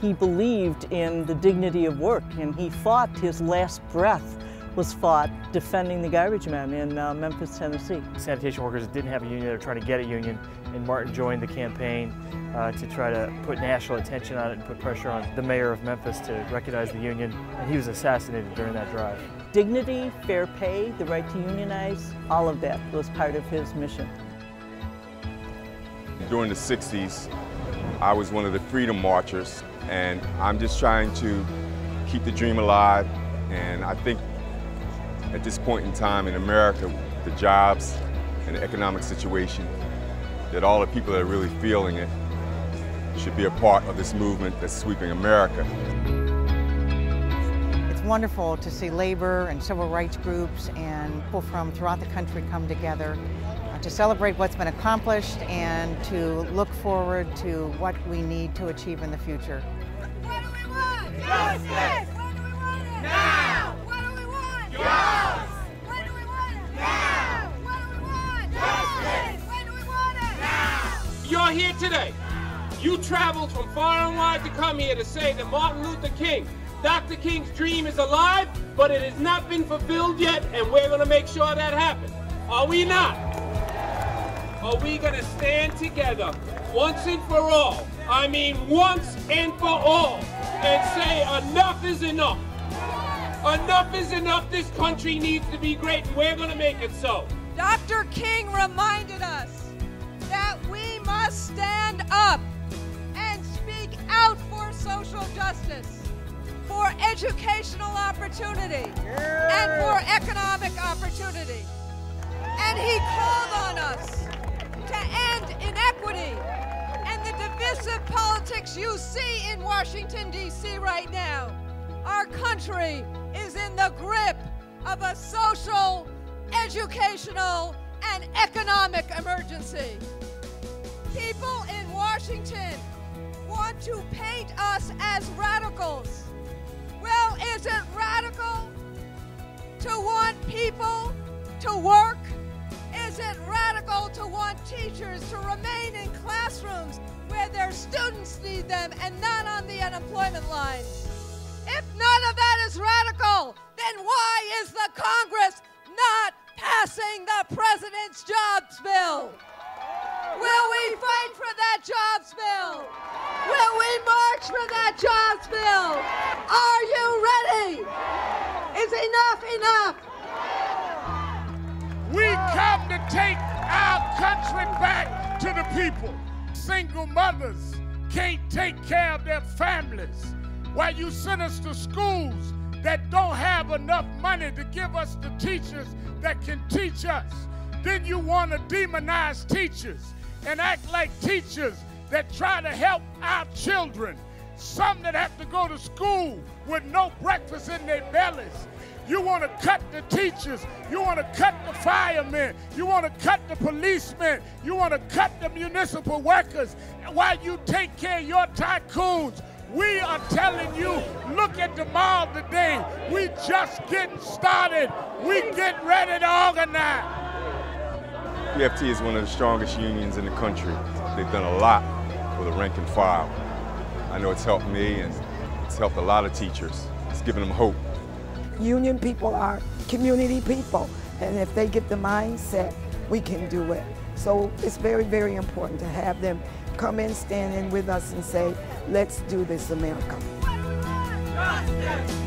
He believed in the dignity of work and he fought his last breath was fought defending the garbage men in uh, Memphis, Tennessee. Sanitation workers didn't have a union, they were trying to get a union, and Martin joined the campaign uh, to try to put national attention on it and put pressure on the mayor of Memphis to recognize the union, and he was assassinated during that drive. Dignity, fair pay, the right to unionize, all of that was part of his mission. During the 60s, I was one of the freedom marchers, and I'm just trying to keep the dream alive, and I think at this point in time in America, the jobs and the economic situation, that all the people that are really feeling it should be a part of this movement that's sweeping America. It's wonderful to see labor and civil rights groups and people from throughout the country come together Uh, to celebrate what's been accomplished and to look forward to what we need to achieve in the future. What do we want? Justice! What do we want it? Now! What do we want? Jobs! When do we want it? Now! What do we want? Justice! When do we want it? Now! You're here today. You traveled from far and wide to come here to say that Martin Luther King, Dr. King's dream is alive, but it has not been fulfilled yet, and we're going to make sure that happens. Are we not? Are we going to stand together once and for all? I mean, once and for all, and say enough is enough. Enough is enough. This country needs to be great, and we're going to make it so. Dr. King reminded us that we must stand up and speak out for social justice, for educational opportunity, and for economic opportunity. And he called on us to end inequity and the divisive politics you see in Washington, D.C. right now. Our country is in the grip of a social, educational, and economic emergency. People in Washington want to paint us as radicals. Well, is it radical to want people to work? Is it radical to want teachers to remain in classrooms where their students need them and not on the unemployment lines? If none of that is radical, then why is the Congress not passing the president's jobs bill? Will we fight for that jobs bill? Will we march for that jobs bill? Are you ready? Is enough enough? We come to take country back to the people. Single mothers can't take care of their families. While you send us to schools that don't have enough money to give us the teachers that can teach us. Then you want to demonize teachers and act like teachers that try to help our children. Some that have to go to school with no breakfast in their bellies. You want to cut the teachers. You want to cut the firemen. You want to cut the policemen. You want to cut the municipal workers. While you take care of your tycoons, we are telling you, look at the mall today. We just getting started. We get ready to organize. PFT is one of the strongest unions in the country. They've done a lot for the rank and file. I know it's helped me and it's helped a lot of teachers. It's given them hope. Union people are community people, and if they get the mindset, we can do it. So it's very, very important to have them come in, stand in with us and say, let's do this, America. Justice!